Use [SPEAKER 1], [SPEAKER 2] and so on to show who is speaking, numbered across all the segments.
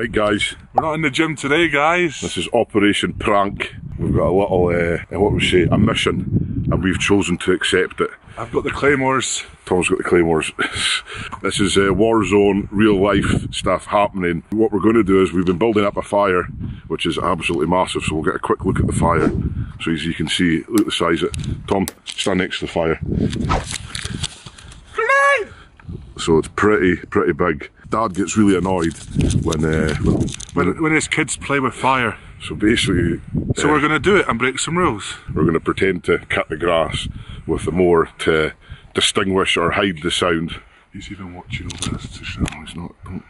[SPEAKER 1] Right guys,
[SPEAKER 2] We're not in the gym today, guys.
[SPEAKER 1] this is Operation Prank. We've got a little, uh, what we say, a mission, and we've chosen to accept it.
[SPEAKER 2] I've got the claymores.
[SPEAKER 1] Tom's got the claymores. this is uh, war zone, real life stuff happening. What we're going to do is we've been building up a fire, which is absolutely massive. So we'll get a quick look at the fire, so as you can see, look at the size of it. Tom, stand next to the fire.
[SPEAKER 2] Grenade!
[SPEAKER 1] So it's pretty, pretty big. Dad gets really annoyed when, uh, when,
[SPEAKER 2] When, when his kids play with fire.
[SPEAKER 1] so basically,
[SPEAKER 2] So
[SPEAKER 1] uh,
[SPEAKER 2] we're going to do it and break some rules.
[SPEAKER 1] we're going to pretend to cut the grass with the mower to distinguish or hide the sound.
[SPEAKER 2] He's even watching over us to show.
[SPEAKER 1] It's not. Don't,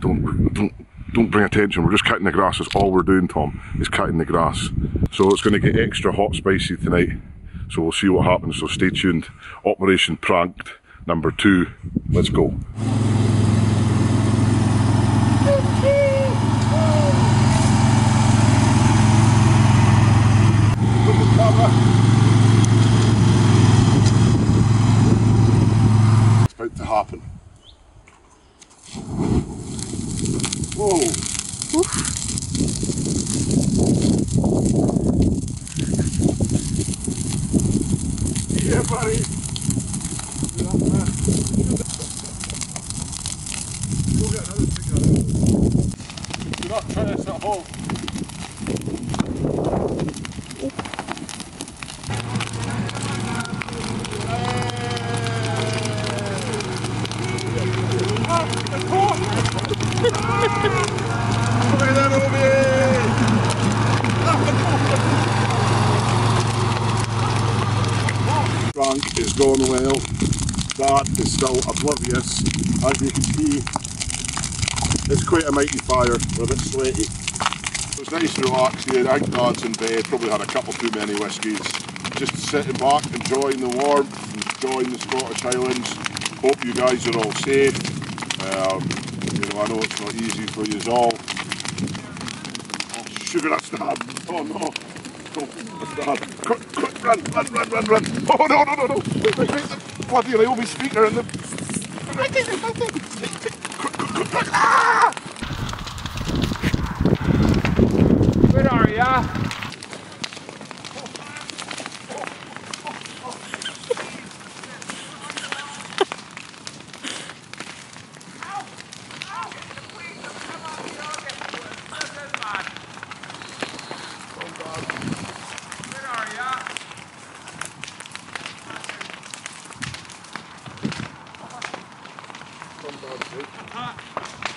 [SPEAKER 1] don't, don't, don't bring attention. We're just cutting the grass. That's all we're doing, Tom. Is cutting the grass. So it's going to get extra hot, spicy tonight. So we'll see what happens. So stay tuned. Operation Pranked number two. Let's go. It's about to happen. Whoa. Yeah, buddy. Go get another cigarette. You're not trying this at home. Look at that, Obi! Frank is going well. Still oblivious. As you can see, it's quite a mighty fire. We're a bit sweaty. It's nice and relaxed here. I Dad's in bed, probably had a couple too many whiskies. Just sitting back, enjoying the warmth, enjoying the Scottish Highlands. Hope you guys are all safe. Um, you know, I know it's not easy for you all. Oh, sugar, that's Dad. Oh no. Oh. Quick, quick, run, run, run, run, run. Oh no, no, no, no. Wait, wait, wait. Bloody Ryobi speaker in the... Quick, quick, quick, quick. Ah!
[SPEAKER 2] Where are ya?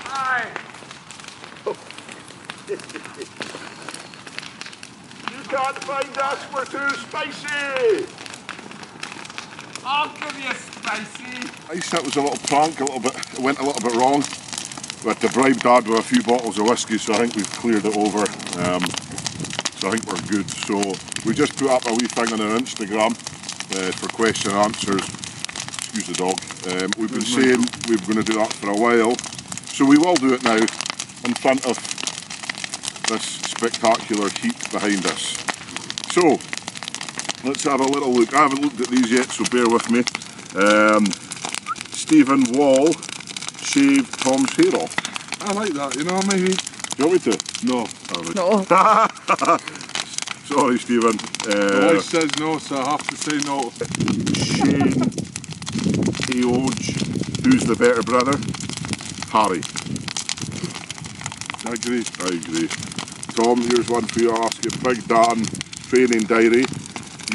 [SPEAKER 2] Hi.
[SPEAKER 1] You can't find us, we're too spicy!
[SPEAKER 2] I'll give you spicy.
[SPEAKER 1] I said it was a little prank, a little bit, it went a little bit wrong. We had to bribe Dad with a few bottles of whiskey, so I think we've cleared it over. Um, so I think we're good. So we just put up a wee thing on our Instagram uh, for question and answers. Excuse the dog. Um, we've been saying we were going to do that for a while. So we will do it now in front of this spectacular heat behind us. So, let's have a little look. I haven't looked at these yet, so bear with me. Um, Stephen Wall shaved Tom's hair off.
[SPEAKER 2] I like that, you know, maybe.
[SPEAKER 1] Do you want me to?
[SPEAKER 2] No.
[SPEAKER 3] No.
[SPEAKER 1] Sorry, Stephen.
[SPEAKER 2] The
[SPEAKER 1] Uh,
[SPEAKER 2] wife says no, so I have to say no.
[SPEAKER 1] Shane Aoj. Who's the better brother? Harry.
[SPEAKER 2] I agree.
[SPEAKER 1] I agree. Tom, here's one for you asking. Big Dan, training diary.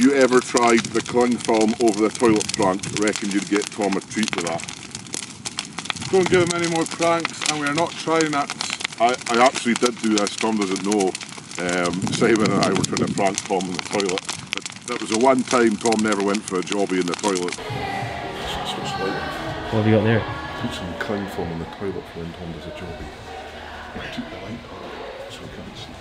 [SPEAKER 1] You ever tried the cling film over the toilet prank? Reckon you'd get Tom a treat with that.
[SPEAKER 2] Don't give him any more pranks, and we are not trying that.
[SPEAKER 1] I, I actually did do this, Tom doesn't know. Um, Simon and I were trying to prank Tom in the toilet. But that was the one time Tom never went for a jobby in the toilet.
[SPEAKER 3] What have you got there?
[SPEAKER 1] Put some cling film in the toilet for when Tom does a jobby. I took the light part so can't see.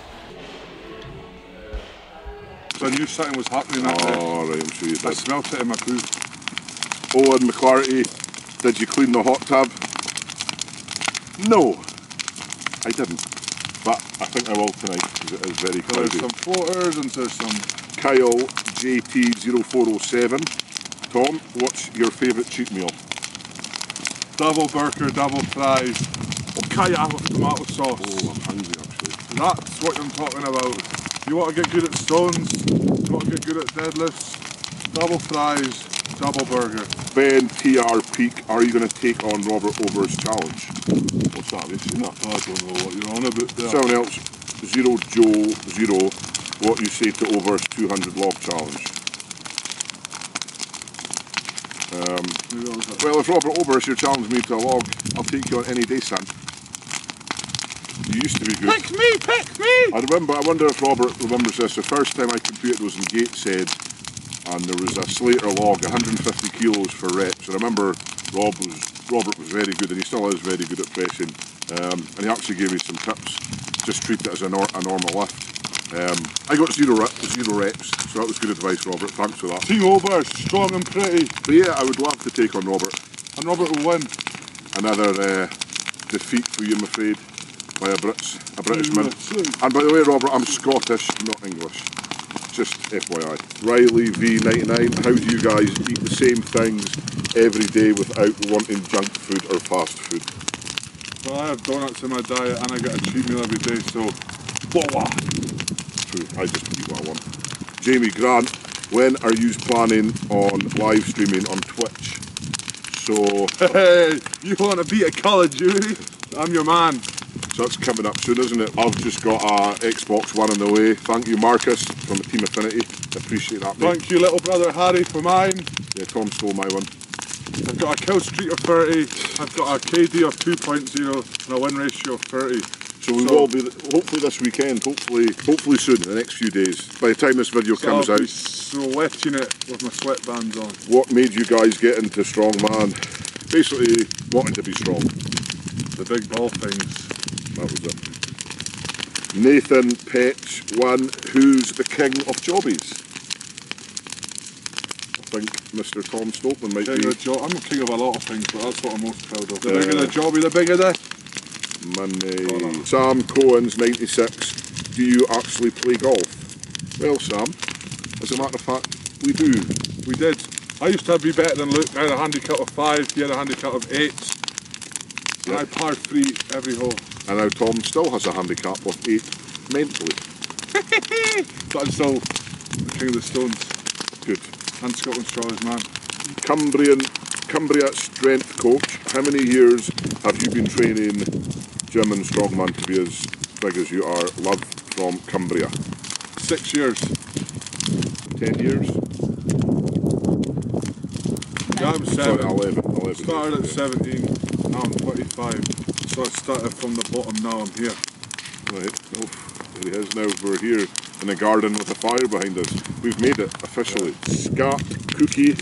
[SPEAKER 2] So I knew something was happening that day.
[SPEAKER 1] Oh, right, I'm sure you
[SPEAKER 2] I
[SPEAKER 1] did.
[SPEAKER 2] smelt it in my poo.
[SPEAKER 1] Owen McClarty, did you clean the hot tub? No, I didn't. But I think I will tonight because it is very
[SPEAKER 2] So there's some floaters and there's some
[SPEAKER 1] Kyle JT0407. Tom, what's your favourite cheat meal?
[SPEAKER 2] double burger, double fries, Okaya with tomato sauce.
[SPEAKER 1] Oh, I'm hungry.
[SPEAKER 2] That's what I'm talking about. You want to get good at stones, you want to get good at deadlifts, double fries, double burger.
[SPEAKER 1] Ben TR Peak, are you going to take on Robert Oberst challenge? What's that? Have you seen that?
[SPEAKER 2] I don't know what you're on about there.
[SPEAKER 1] Someone else, Zero Joe Zero, what you say to Oberst 200 log challenge? Um,
[SPEAKER 2] Maybe that was it.
[SPEAKER 1] well, if Robert Ober's your challenge me to a log, I'll take you on any day, son. You used to be good.
[SPEAKER 2] Pick me, pick me!
[SPEAKER 1] I remember, I wonder if Robert remembers this. The first time I competed was in Gateshead, and there was a Slater log, 150 kilos for reps. And I remember Rob was Robert was very good, and he still is very good at pressing. Um, and he actually gave me some tips. Just treat it as a, nor- a normal lift. Um, I got zero, zero reps, so that was good advice, Robert. Thanks for that.
[SPEAKER 2] Team Ober, strong and pretty.
[SPEAKER 1] But yeah, I would love to take on Robert.
[SPEAKER 2] And Robert will win.
[SPEAKER 1] Another uh, defeat for you, I'm afraid, by a Brits, a Britishman.
[SPEAKER 2] USA.
[SPEAKER 1] And by the way, Robert, I'm Scottish, not English. Just FYI. Riley V99, how do you guys eat the same things every day without wanting junk food or fast food?
[SPEAKER 2] Well, I have donuts in my diet and I get a cheat meal every day, so. Whoa,
[SPEAKER 1] True, I just eat what I want. Jamie Grant, when are you planning on live streaming on Twitch? So,
[SPEAKER 2] Hey, you want to beat a Call of Duty? I'm your man.
[SPEAKER 1] So that's coming up soon, isn't it? I've just got a Xbox One on the way. Thank you, Marcus, from the Team Affinity. Appreciate that, mate.
[SPEAKER 2] Thank you, little brother Harry, for mine.
[SPEAKER 1] Yeah, Tom stole my one.
[SPEAKER 2] I've got a kill streak of 30, I've got a KD of 2.0, and a win ratio of 30.
[SPEAKER 1] So we
[SPEAKER 2] So-
[SPEAKER 1] will be hopefully this weekend, hopefully hopefully soon, in the next few days. By the time this video
[SPEAKER 2] So
[SPEAKER 1] comes
[SPEAKER 2] I'll be
[SPEAKER 1] out,
[SPEAKER 2] sweating it with my sweatbands on.
[SPEAKER 1] what made you guys get into strongman? Basically wanting to be strong.
[SPEAKER 2] The big ball things.
[SPEAKER 1] That was it. Nathan Petch one, who's the king of jobbies? I think Mr. Tom Stoltman might
[SPEAKER 2] King
[SPEAKER 1] be
[SPEAKER 2] the job. I'm a king of a lot of things, but that's what I'm most proud of. The
[SPEAKER 1] Yeah.
[SPEAKER 2] bigger the jobby, the bigger the.
[SPEAKER 1] Money. Sam Cohen's 96. Do you actually play golf? Well, Sam, as a matter of fact, we do.
[SPEAKER 2] We did. I used to be better than Luke. I had a handicap of five, he had a handicap of eight. And I par three every hole.
[SPEAKER 1] And now Tom still has a handicap of eight mentally.
[SPEAKER 2] But I'm still the king of the stones.
[SPEAKER 1] Good.
[SPEAKER 2] And Scotland's strongest man.
[SPEAKER 1] Cumbrian Cumbria strength coach. How many years have you been training German Strongman to be as big as you are? Love from Cumbria.
[SPEAKER 2] Six years.
[SPEAKER 1] Ten years?
[SPEAKER 2] Yeah, I'm
[SPEAKER 1] Sorry,
[SPEAKER 2] seven.
[SPEAKER 1] 11. 11
[SPEAKER 2] Started at
[SPEAKER 1] years,
[SPEAKER 2] 17, now I'm 25. So I started from the bottom, now I'm here.
[SPEAKER 1] Right. Oh, there he is now. We're here in the garden with a fire behind us. We've made it officially. Scat Cookie.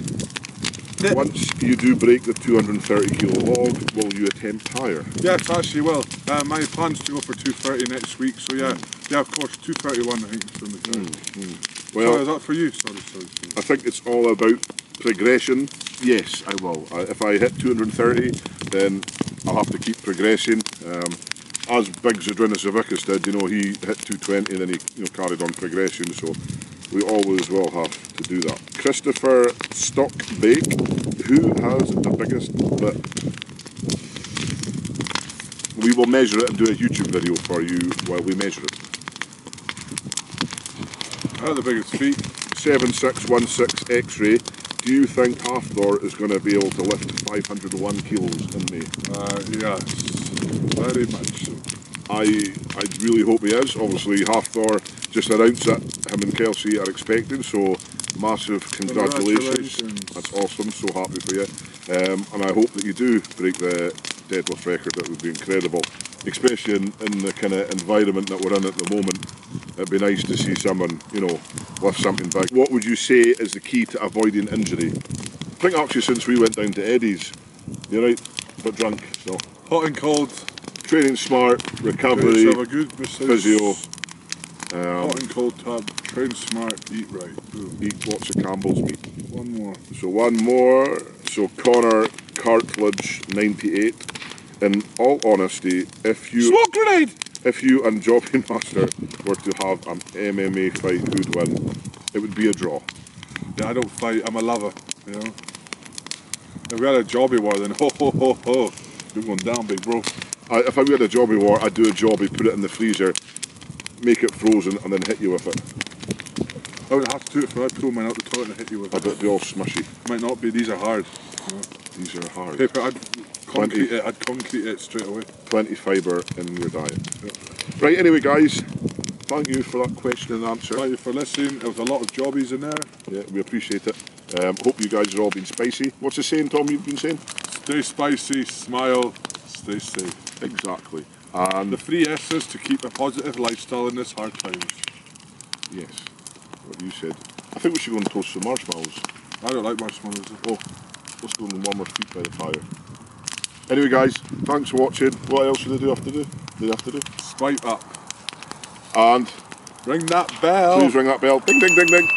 [SPEAKER 1] Once you do break the 230 kilo log, will you attempt higher?
[SPEAKER 2] Yes, actually will. Uh, my plan's to go for 230 next week, so yeah, yeah, of course, 231 I think is from the mm,
[SPEAKER 1] Well,
[SPEAKER 2] Sorry, is that for you? Sorry, sorry. sorry.
[SPEAKER 1] I think it's all about progression. Yes, I will. I, if I hit 230, then I'll have to keep progressing. Um, as Big Zydrunas Savickas did, you know, he hit 220 and then he you know, carried on progression. So we always will have to do that. Christopher Stockbake, who has the biggest lip? We will measure it and do a YouTube video for you while we measure it.
[SPEAKER 2] Have the biggest feet.
[SPEAKER 1] 7616 X-ray, do you think Hafthor is going to be able to lift 501 kilos in May?
[SPEAKER 2] Uh, yes, very much so.
[SPEAKER 1] I I really hope he is. Obviously, Hafthor just announced that him and Kelsey are expecting, so massive congratulations.
[SPEAKER 2] Congratulations.
[SPEAKER 1] That's awesome. So happy for you. Um, and I hope that you do break the deadlift record. That would be incredible, especially in, in the kind of environment that we're in at the moment. It'd be nice to see someone, you know, lift something big. What would you say is the key to avoiding injury? I think actually since we went down to Eddie's, you're right, but drunk. So
[SPEAKER 2] Hot and cold.
[SPEAKER 1] training smart, recovery,
[SPEAKER 2] have a good
[SPEAKER 1] physio. Um,
[SPEAKER 2] Hot and cold tub. Train smart. Eat right. Boom.
[SPEAKER 1] eat lots of Campbell's meat.
[SPEAKER 2] One more.
[SPEAKER 1] So one more. So Connor Cartledge, 98. In all honesty, if you
[SPEAKER 2] Smoke grenade.
[SPEAKER 1] if you and Jobbing Master were to have an MMA fight, who'd win? It would be a draw.
[SPEAKER 2] Yeah, I don't fight. I'm a lover. You know. If we had a jobby war, then ho ho ho ho. You're going down, big bro.
[SPEAKER 1] I, if I had a jobby war, I'd do a jobby, put it in the freezer, make it frozen, and then hit you with it.
[SPEAKER 2] I would have to do it if I pull mine out the toilet and hit you with
[SPEAKER 1] I
[SPEAKER 2] it.
[SPEAKER 1] bet it'd be all smushy.
[SPEAKER 2] Might not be, these are hard.
[SPEAKER 1] These are hard.
[SPEAKER 2] Paper, I'd concrete
[SPEAKER 1] Twenty.
[SPEAKER 2] it, I'd concrete it straight away.
[SPEAKER 1] Plenty fibre in your diet. Right, anyway, guys, thank you for that question and answer.
[SPEAKER 2] Thank you for listening. There was a lot of jobbies in there.
[SPEAKER 1] Yeah, we appreciate it. Um, hope you guys are all been spicy. What's the saying, Tom, you've been saying?
[SPEAKER 2] Stay spicy, smile, stay safe.
[SPEAKER 1] Exactly. And
[SPEAKER 2] The three S's to keep a positive lifestyle in this hard times.
[SPEAKER 1] yes, what you said. I think we should go and toast some marshmallows.
[SPEAKER 2] I don't like marshmallows.
[SPEAKER 1] Oh, let's go and warm our feet by the fire. Anyway, guys, thanks for watching. What else do they do have to do? Do They have to do.
[SPEAKER 2] Swipe up.
[SPEAKER 1] And
[SPEAKER 2] Ring that bell.
[SPEAKER 1] please ring that bell. Ding, ding, ding, ding.